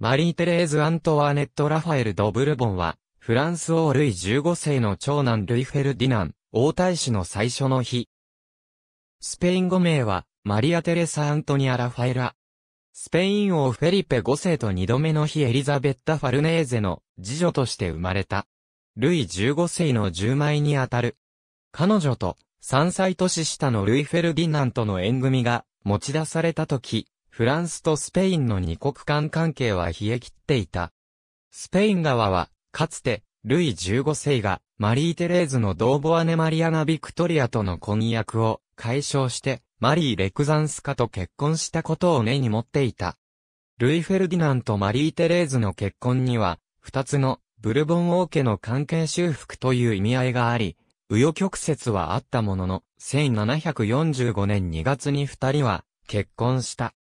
マリー・テレーズ・アントワーネット・ラファエル・ド・ブルボンは、フランス王ルイ15世の長男ルイ・フェルディナン、王太子の最初の妃。スペイン語名は、マリア・テレサ・アントニア・ラファエラ。スペイン王フェリペ5世と二度目の妃エリザベッタ・ファルネーゼの次女として生まれた。ルイ15世の従妹にあたる。彼女と3歳年下のルイ・フェルディナントの縁組が持ち出された時、フランスとスペインの二国間関係は冷え切っていた。スペイン側は、かつて、ルイ15世が、マリー・テレーズのドーボアネ・マリアナ・ビクトリアとの婚約を解消して、マリー・レクザンスカと結婚したことを根に持っていた。ルイ・フェルディナンとマリー・テレーズの結婚には、二つのブルボン王家の関係修復という意味合いがあり、右翼曲折はあったものの、1745年2月に二人は結婚した。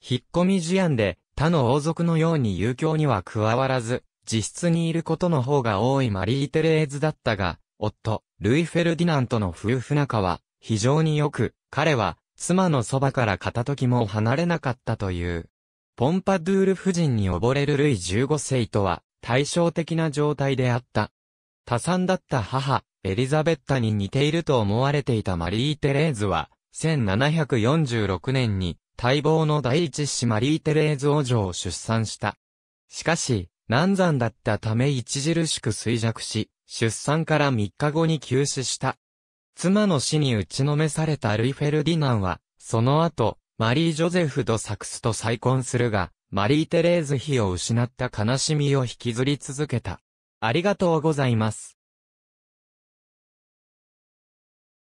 引っ込み思案で他の王族のように遊興には加わらず、自室にいることの方が多いマリー・テレーズだったが、夫、ルイ・フェルディナントの夫婦仲は非常に良く、彼は妻のそばから片時も離れなかったという。ポンパドゥール夫人に溺れるルイ15世とは対照的な状態であった。多産だった母、エリザベッタに似ていると思われていたマリー・テレーズは、1746年に待望の第一子マリー・テレーズ王女を出産した。しかし、難産だったため著しく衰弱し、出産から3日後に急死した。妻の死に打ちのめされたルイ・フェルディナンは、その後、マリー・ジョゼフ・ド・サクスと再婚するが、マリー・テレーズ妃を失った悲しみを引きずり続けた。ありがとうございます。